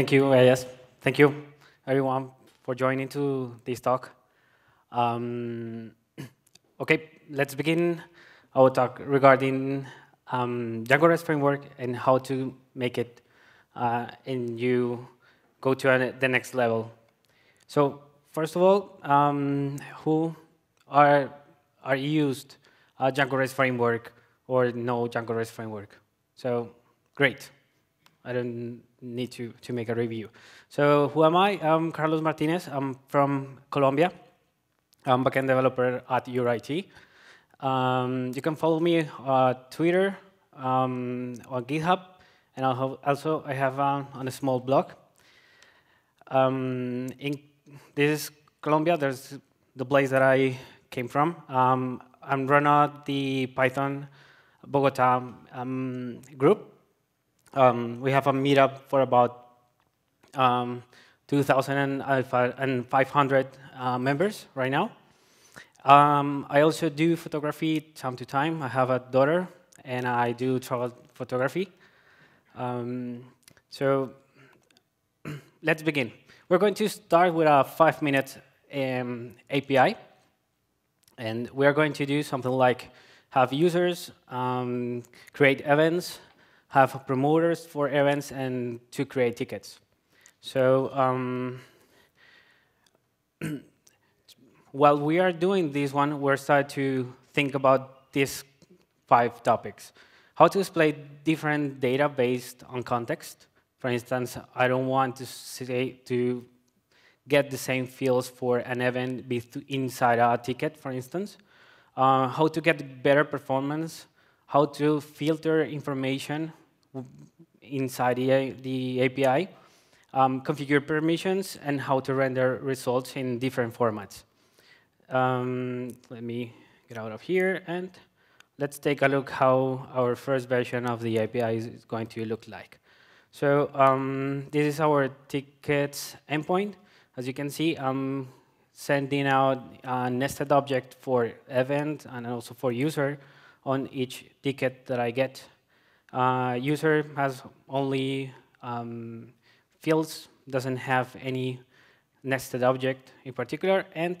Thank you, yes. Thank you, everyone, for joining to this talk. Um, okay, let's begin our talk regarding um, Django REST framework and how to make it uh, and you go to the next level. So first of all, um, who are, are used uh, Django REST framework or no Django REST framework? So great. I don't need to, to make a review. So who am I? I'm Carlos Martinez. I'm from Colombia. I'm backend developer at URIT. Um, you can follow me on Twitter, um, on GitHub, and also I have um, on a small blog. Um, in this is Colombia. There's the place that I came from. Um, I'm running the Python Bogota um, group. Um, we have a meetup for about um, 2,500 uh, members right now. Um, I also do photography time to time. I have a daughter, and I do travel photography. Um, so let's begin. We're going to start with a five-minute um, API, and we're going to do something like have users um, create events, have promoters for events and to create tickets. So um, while we are doing this one, we're starting to think about these five topics. How to display different data based on context. For instance, I don't want to say to get the same fields for an event inside a ticket, for instance. Uh, how to get better performance, how to filter information inside the, the API, um, configure permissions, and how to render results in different formats. Um, let me get out of here, and let's take a look how our first version of the API is going to look like. So um, this is our tickets endpoint. As you can see, I'm sending out a nested object for event and also for user on each ticket that I get. Uh, user has only um, fields, doesn't have any nested object in particular, and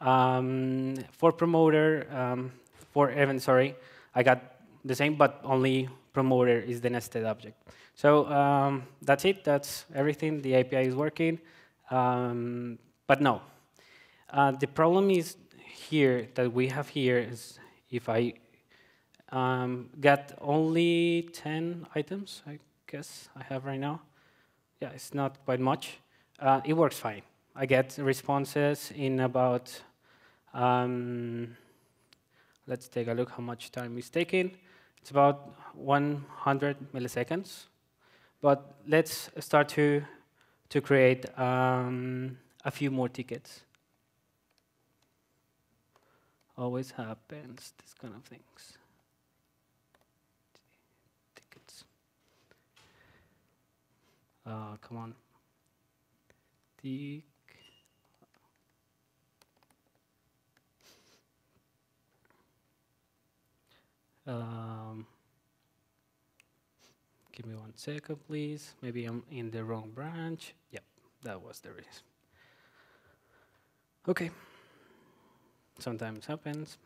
um, for promoter, um, for event, sorry, I got the same, but only promoter is the nested object. So um, that's it, that's everything, the API is working, um, but no. Uh, the problem is here, that we have here is if I um, got only 10 items, I guess I have right now. Yeah, it's not quite much. Uh, it works fine. I get responses in about, um, let's take a look how much time it's taking. It's about 100 milliseconds. But let's start to, to create um, a few more tickets. Always happens, these kind of things. Uh, come on. Tick. Um, give me one second, please. Maybe I'm in the wrong branch. Yep, that was the reason. Okay. Sometimes happens.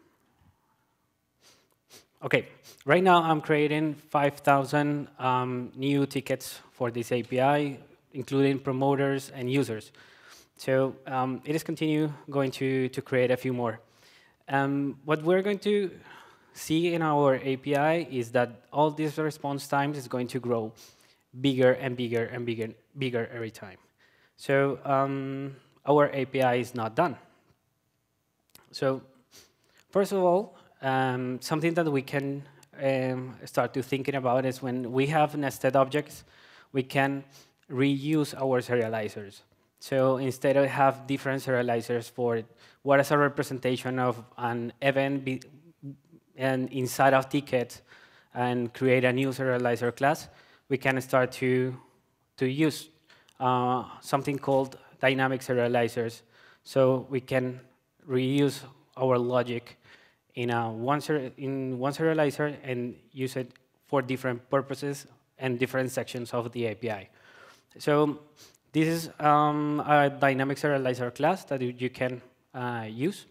Okay, right now I'm creating 5,000 um, new tickets for this API, including promoters and users. So um, it is continue going to, to create a few more. Um, what we're going to see in our API is that all these response times is going to grow bigger and bigger and bigger, bigger every time. So um, our API is not done. So first of all, um, something that we can um, start to thinking about is when we have nested objects, we can reuse our serializers. So instead of have different serializers for what is a representation of an event and inside of ticket and create a new serializer class, we can start to, to use uh, something called dynamic serializers. So we can reuse our logic in, a one, in one serializer and use it for different purposes and different sections of the API. So this is um, a dynamic serializer class that you can uh, use.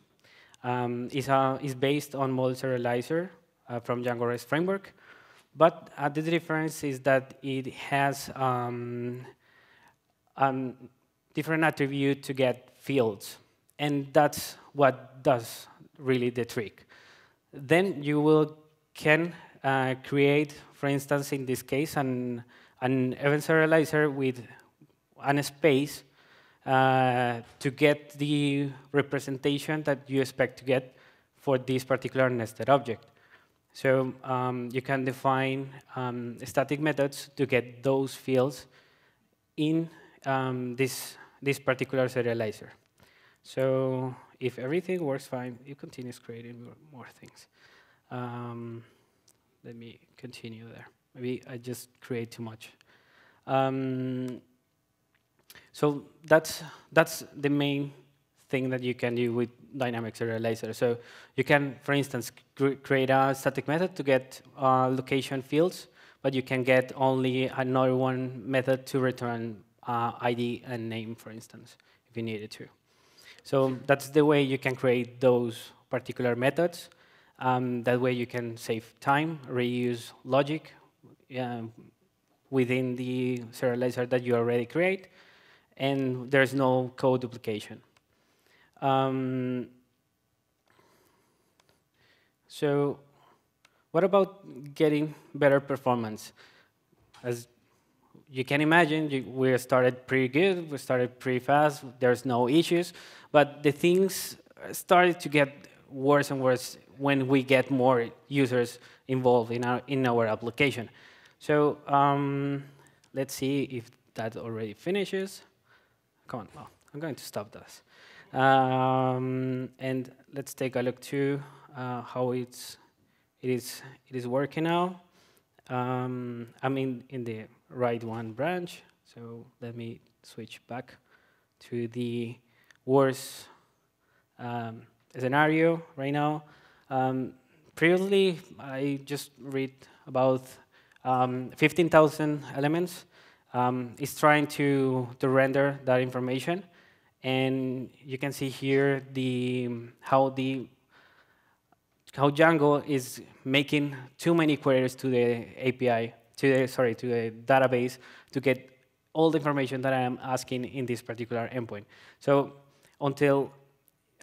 Um, it's, a, it's based on model serializer uh, from Django REST framework. But uh, the difference is that it has um, um, different attribute to get fields. And that's what does really the trick. Then you will can uh, create, for instance, in this case, an, an event serializer with an space uh, to get the representation that you expect to get for this particular nested object. So um, you can define um, static methods to get those fields in um, this, this particular serializer. So if everything works fine, it continues creating more, more things. Um, let me continue there. Maybe I just create too much. Um, so that's, that's the main thing that you can do with dynamic serializer. So you can, for instance, cr create a static method to get uh, location fields, but you can get only another one method to return uh, ID and name, for instance, if you needed to. So that's the way you can create those particular methods. Um, that way you can save time, reuse logic uh, within the serializer that you already create, and there's no code duplication. Um, so what about getting better performance? As you can imagine, you, we started pretty good, we started pretty fast, there's no issues, but the things started to get worse and worse when we get more users involved in our, in our application. So um, let's see if that already finishes. Come on, I'm going to stop this. Um, and let's take a look to uh, how it's, it, is, it is working now. Um, I'm in, in the right one branch, so let me switch back to the worst um, scenario right now. Um, previously, I just read about um, 15,000 elements. Um, it's trying to, to render that information. And you can see here the, how, the, how Django is making too many queries to the API, to the, sorry, to the database to get all the information that I am asking in this particular endpoint. So until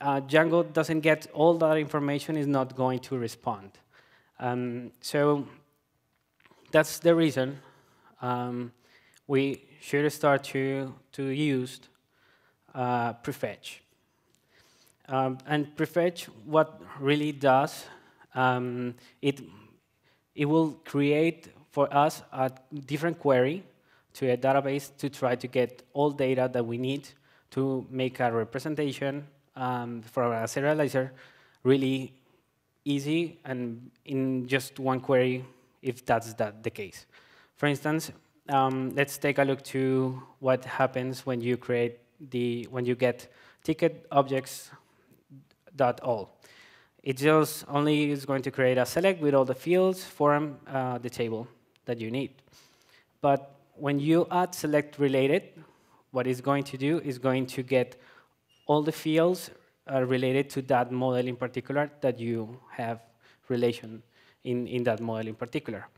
uh, Django doesn't get all that information, is not going to respond. Um, so that's the reason um, we should start to, to use uh, prefetch. Um, and prefetch, what really does, um, it, it will create for us a different query to a database to try to get all data that we need to make a representation um, for a serializer really easy and in just one query if that's that the case. For instance, um, let's take a look to what happens when you create the when you get ticket objects dot all. It just only is going to create a select with all the fields from uh, the table that you need. But when you add select related, what it's going to do is going to get all the fields are related to that model in particular that you have relation in, in that model in particular.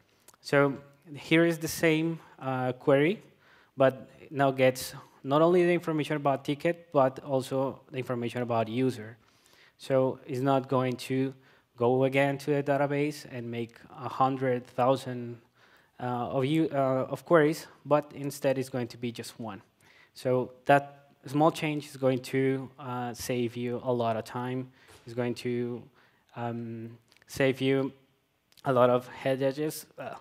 So here is the same uh, query, but now gets not only the information about ticket, but also the information about user. So it's not going to go again to the database and make 100,000 uh, of, uh, of queries, but instead it's going to be just one. So that small change is going to uh, save you a lot of time. It's going to um, save you a lot of head edges. Uh,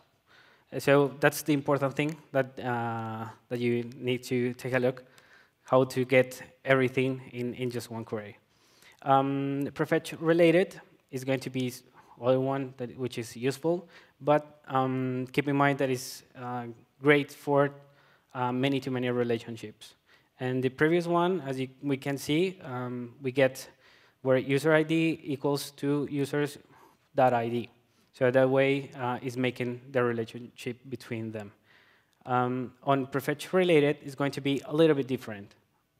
so that's the important thing that, uh, that you need to take a look, how to get everything in, in just one query. Um, prefetch related is going to be other one that, which is useful, but um, keep in mind that it's uh, great for uh, many-to-many -many relationships. And the previous one, as you, we can see, um, we get where user ID equals to users.id. So that way uh, is making the relationship between them. Um, on prefetch related, it's going to be a little bit different,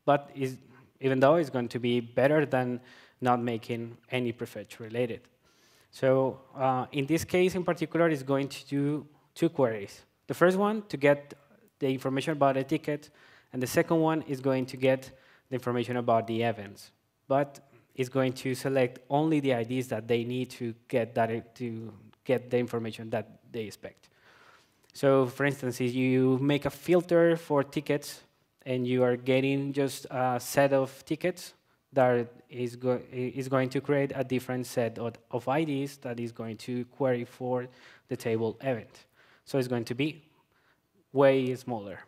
but is, even though it's going to be better than not making any prefetch related. So uh, in this case in particular, it's going to do two queries. The first one to get the information about a ticket, and the second one is going to get the information about the events. But it's going to select only the IDs that they need to get that to get the information that they expect. So for instance, if you make a filter for tickets and you are getting just a set of tickets that is, go is going to create a different set of, of IDs that is going to query for the table event. So it's going to be way smaller.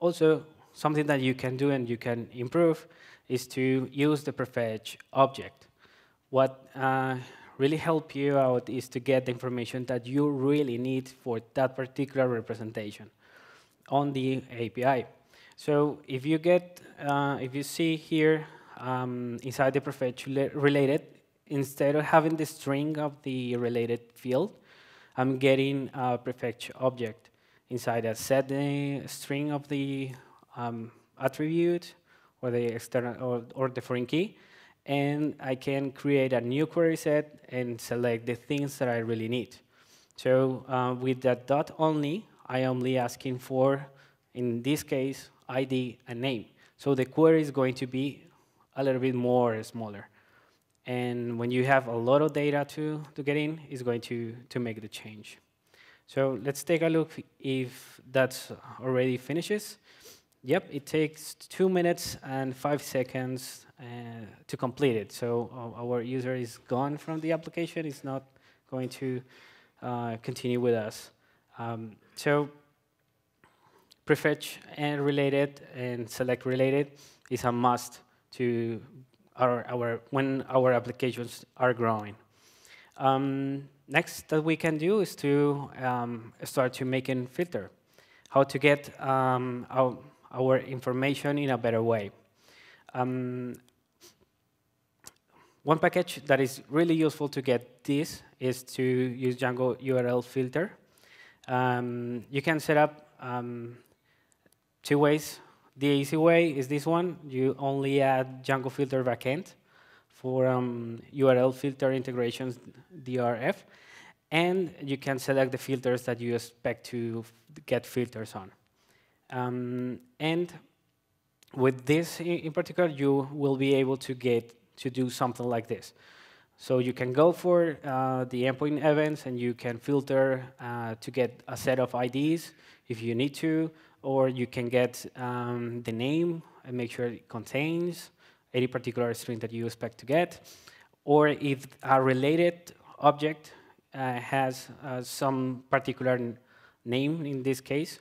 Also, something that you can do and you can improve is to use the prefetch object. What uh, really help you out is to get the information that you really need for that particular representation on the API. So if you get, uh, if you see here um, inside the prefetch related, instead of having the string of the related field, I'm getting a prefetch object inside a set the string of the um, attribute or the external or, or the foreign key, and I can create a new query set and select the things that I really need. So uh, with that dot only, I am only asking for, in this case, ID and name. So the query is going to be a little bit more smaller. And when you have a lot of data to, to get in, it's going to, to make the change. So let's take a look if that already finishes. Yep, it takes two minutes and five seconds uh, to complete it. So uh, our user is gone from the application. It's not going to uh, continue with us. Um, so prefetch and related and select related is a must to our, our when our applications are growing. Um, next that we can do is to um, start to make making filter, how to get um, our information in a better way. Um, one package that is really useful to get this is to use Django URL filter. Um, you can set up um, two ways. The easy way is this one. You only add Django filter backend for um, URL filter integrations DRF, and you can select the filters that you expect to get filters on. Um, and with this in particular, you will be able to get to do something like this. So you can go for uh, the endpoint events and you can filter uh, to get a set of IDs if you need to, or you can get um, the name and make sure it contains any particular string that you expect to get, or if a related object uh, has uh, some particular name in this case,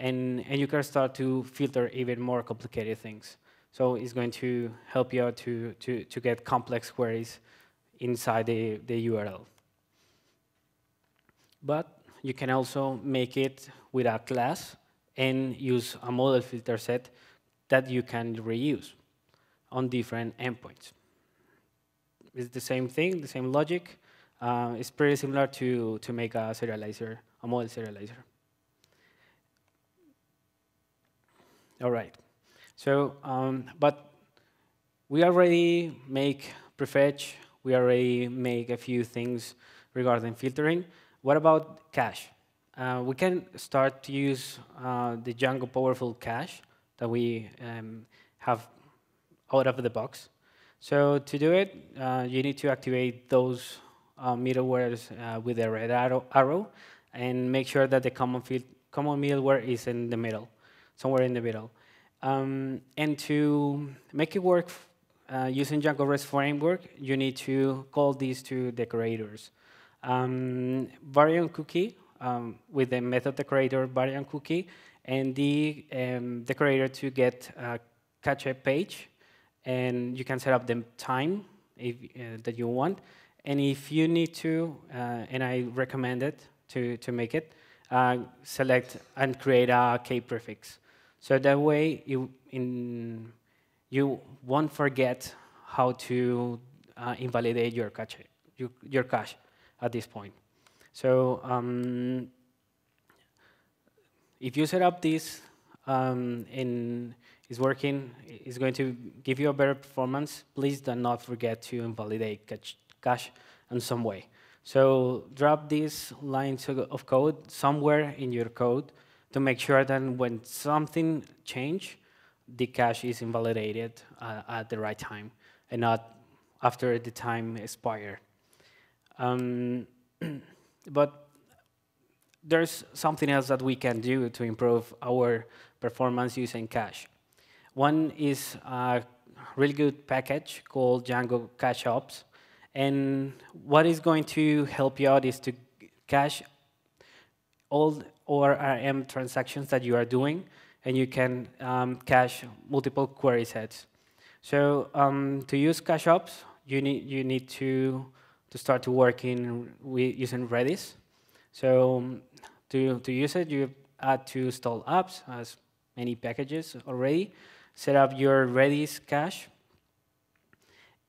and, and you can start to filter even more complicated things. So it's going to help you out to, to, to get complex queries inside the, the URL. But you can also make it with a class and use a model filter set that you can reuse on different endpoints. It's the same thing, the same logic. Uh, it's pretty similar to, to make a serializer, a model serializer. All right. So, um, but we already make prefetch. We already make a few things regarding filtering. What about cache? Uh, we can start to use uh, the Django powerful cache that we um, have out of the box. So to do it, uh, you need to activate those uh, middlewares uh, with the red arrow, arrow, and make sure that the common, field, common middleware is in the middle somewhere in the middle. Um, and to make it work uh, using Django REST framework, you need to call these two decorators. Um, vary on cookie um, with the method decorator vary on cookie, and the um, decorator to get a cache page, and you can set up the time if, uh, that you want. And if you need to, uh, and I recommend it to, to make it, uh, select and create a key prefix. So that way, you, in, you won't forget how to uh, invalidate your cache, your, your cache at this point. So um, if you set up this um, and it's working, it's going to give you a better performance, please do not forget to invalidate cache in some way. So drop these lines of code somewhere in your code to make sure that when something change, the cache is invalidated uh, at the right time and not after the time expired. Um, but there's something else that we can do to improve our performance using cache. One is a really good package called Django Cache Ops. And what is going to help you out is to cache all ORM transactions that you are doing, and you can um, cache multiple query sets. So um, to use cache ops, you need you need to to start to work in using Redis. So um, to to use it, you add to install apps as many packages already. Set up your Redis cache,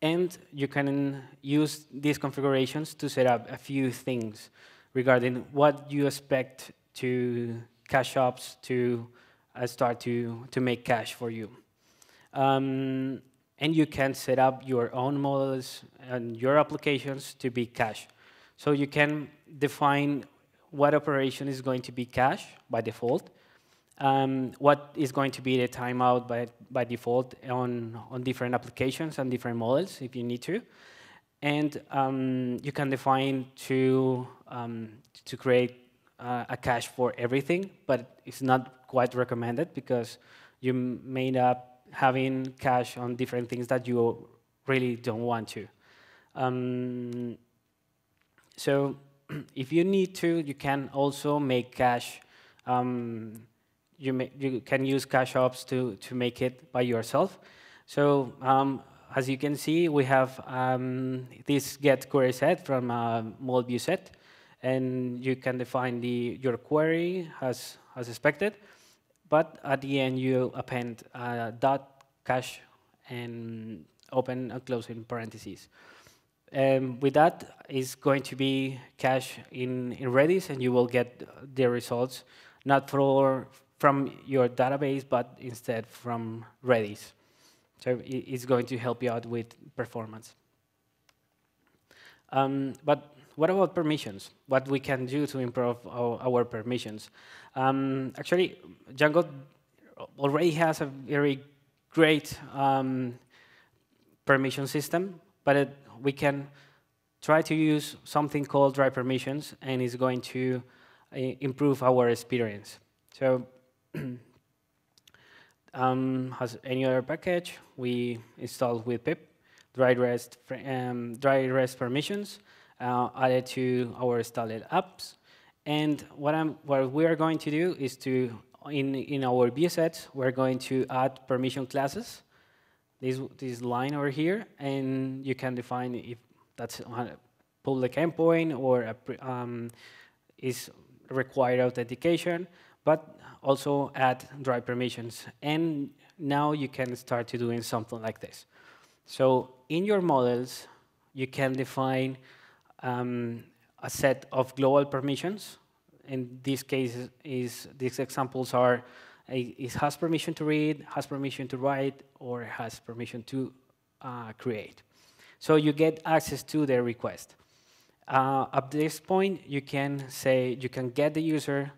and you can use these configurations to set up a few things regarding what you expect to cache ops to uh, start to, to make cache for you. Um, and you can set up your own models and your applications to be cache. So you can define what operation is going to be cache by default, um, what is going to be the timeout by, by default on, on different applications and different models if you need to. And um, you can define to, um, to create uh, a cache for everything, but it's not quite recommended because you may end up having cache on different things that you really don't want to. Um, so if you need to, you can also make cache. Um, you, may, you can use cache ops to, to make it by yourself. So um, as you can see, we have um, this get query set from a mode view set and you can define the, your query as, as expected, but at the end you append a dot cache and open and close in parentheses. And with that, it's going to be cache in, in Redis, and you will get the results not for, from your database, but instead from Redis. So it's going to help you out with performance. Um, but what about permissions? What we can do to improve our, our permissions? Um, actually, Django already has a very great um, permission system, but it, we can try to use something called dry permissions, and it's going to uh, improve our experience. So, um, as any other package, we install with pip dry rest, um, dry rest permissions, uh, added to our installed apps. And what, I'm, what we are going to do is to, in, in our view set, we're going to add permission classes, this, this line over here, and you can define if that's a public endpoint or a, um, is required authentication, but also add dry permissions. And now you can start to doing something like this. So in your models, you can define um, a set of global permissions. In this case, is these examples are it has permission to read, has permission to write, or has permission to uh, create. So you get access to the request. Uh, at this point, you can say you can get the user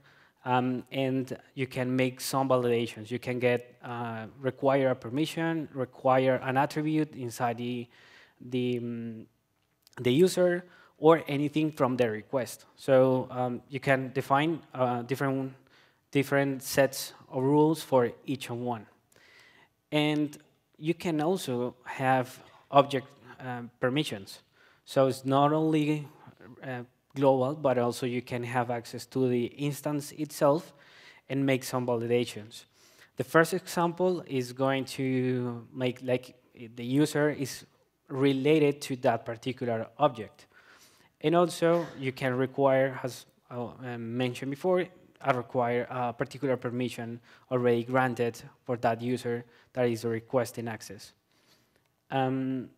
um, and you can make some validations. You can get uh, require a permission, require an attribute inside the the um, the user, or anything from the request. So um, you can define uh, different, different sets of rules for each one. And you can also have object um, permissions. So it's not only uh, global, but also you can have access to the instance itself and make some validations. The first example is going to make like the user is related to that particular object. And also, you can require, as I um, mentioned before, I require a particular permission already granted for that user that is requesting access. Um,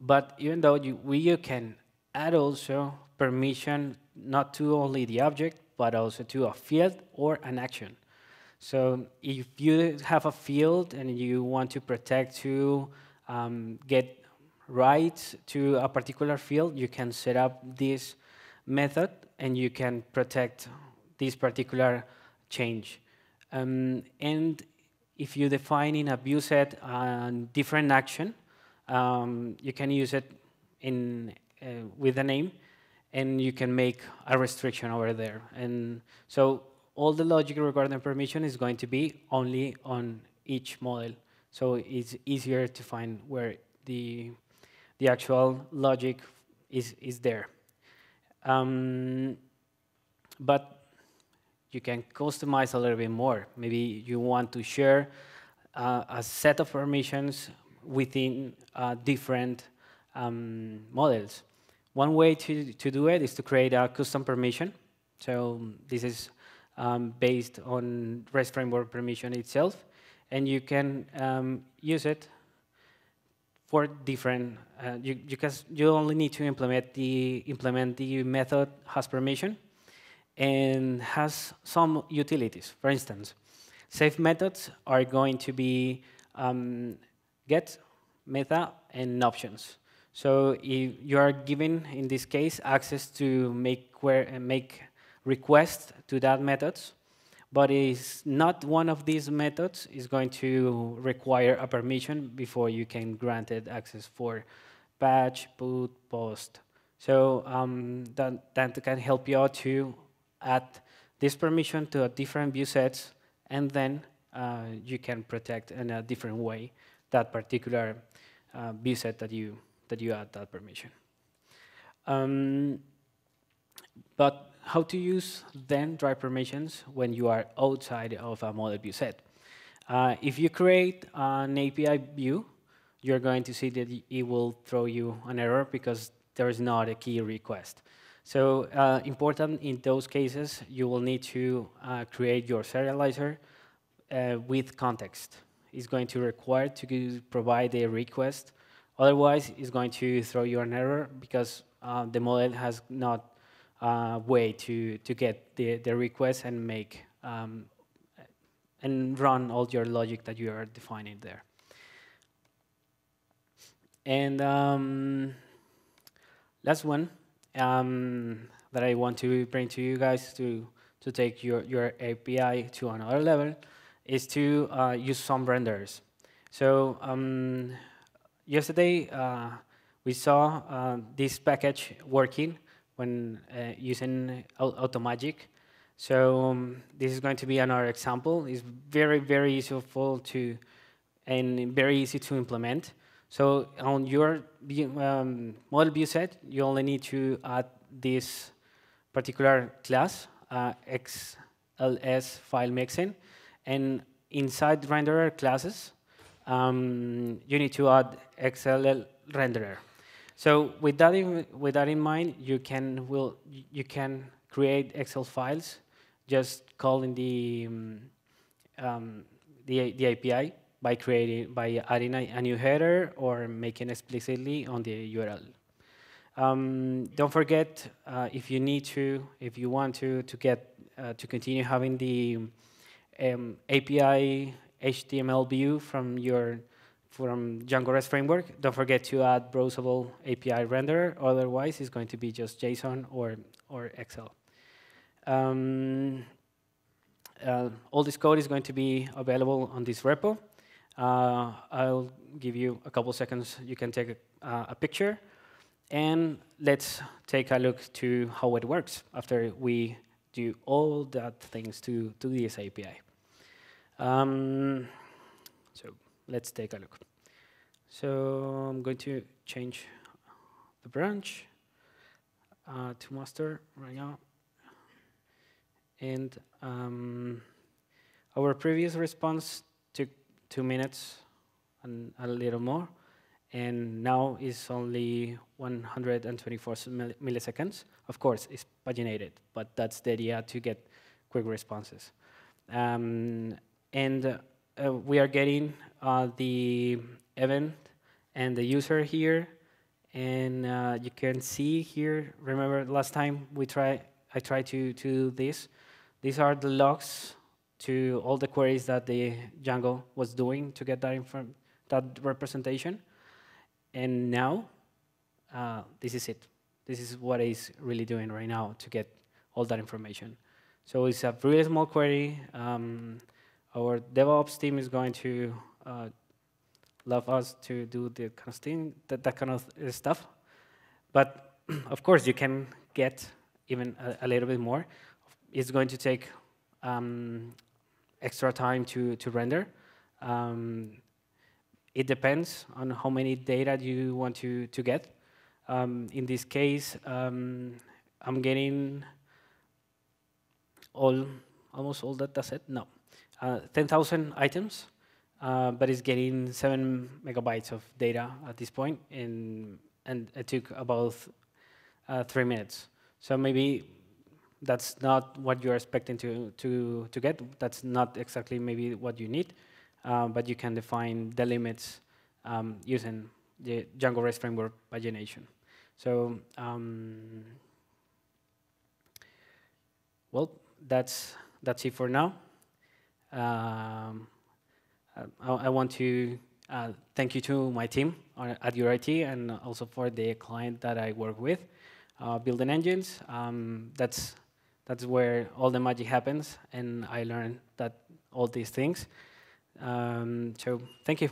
but even though you, we, can add also permission not to only the object, but also to a field or an action. So if you have a field and you want to protect to um, get rights to a particular field, you can set up this method and you can protect this particular change. Um, and if you define in a view set a different action, um, you can use it in uh, with a name, and you can make a restriction over there. And so all the logic regarding permission is going to be only on each model. So it's easier to find where the the actual logic is is there. Um, but you can customize a little bit more. Maybe you want to share uh, a set of permissions within uh, different um, models. One way to, to do it is to create a custom permission. So this is um, based on REST framework permission itself, and you can um, use it for different. Uh, you, you, you only need to implement the implement the method has permission, and has some utilities. For instance, safe methods are going to be um, get, meta, and options. So if you are given, in this case, access to make, make requests to that methods, but is not one of these methods is going to require a permission before you can grant it access for patch, put, post. So um, that, that can help you out to add this permission to a different view sets, and then uh, you can protect in a different way that particular uh, view set that you that you add that permission. Um, but how to use then dry permissions when you are outside of a model view set? Uh, if you create an API view, you're going to see that it will throw you an error because there is not a key request. So uh, important in those cases, you will need to uh, create your serializer uh, with context. It's going to require to provide a request. Otherwise, it's going to throw you an error because uh, the model has not uh, way to, to get the, the request and make um, and run all your logic that you are defining there. And um, last one, um, that I want to bring to you guys to, to take your, your API to another level is to uh, use some renders. So um, yesterday uh, we saw uh, this package working when uh, using Automagic. So um, this is going to be another example. It's very, very useful to and very easy to implement. So on your um, model view set, you only need to add this particular class, uh, XLS file mixin, and inside renderer classes, um, you need to add XLL renderer. So with that in, with that in mind, you can will you can create Excel files just calling the um, um the the API by creating by adding a, a new header or making explicitly on the URL. Um, don't forget uh, if you need to, if you want to to get uh, to continue having the um, API HTML view from your from Django REST framework, don't forget to add browsable API renderer. Otherwise, it's going to be just JSON or or Excel. Um, uh, all this code is going to be available on this repo. Uh, I'll give you a couple seconds. You can take a, uh, a, picture. And let's take a look to how it works after we do all that things to, to this API. Um, so let's take a look. So I'm going to change the branch uh, to master right now. And um, our previous response took two minutes and a little more. And now it's only 124 milliseconds. Of course, it's paginated, but that's the idea to get quick responses. Um, and uh, we are getting uh, the event and the user here, And uh, you can see here, remember last time we try, I tried to, to do this. These are the logs to all the queries that the Django was doing to get that, inform that representation. And now, uh, this is it. This is what it's really doing right now to get all that information. So it's a really small query. Um, our DevOps team is going to uh, love us to do the kind of thing, that, that kind of stuff. But of course, you can get even a, a little bit more. It's going to take um, extra time to, to render. Um, it depends on how many data you want to, to get. Um, in this case, um, I'm getting all almost all that set. No, uh, 10,000 items, uh, but it's getting seven megabytes of data at this point, and and it took about uh, three minutes. So maybe that's not what you're expecting to to to get. That's not exactly maybe what you need, uh, but you can define the limits um, using the Django REST framework pagination. So. Um, well, that's that's it for now. Um, I, I, want to uh, thank you to my team at URIT and also for the client that I work with, uh, building engines. Um, that's that's where all the magic happens, and I learned that all these things. Um, so thank you.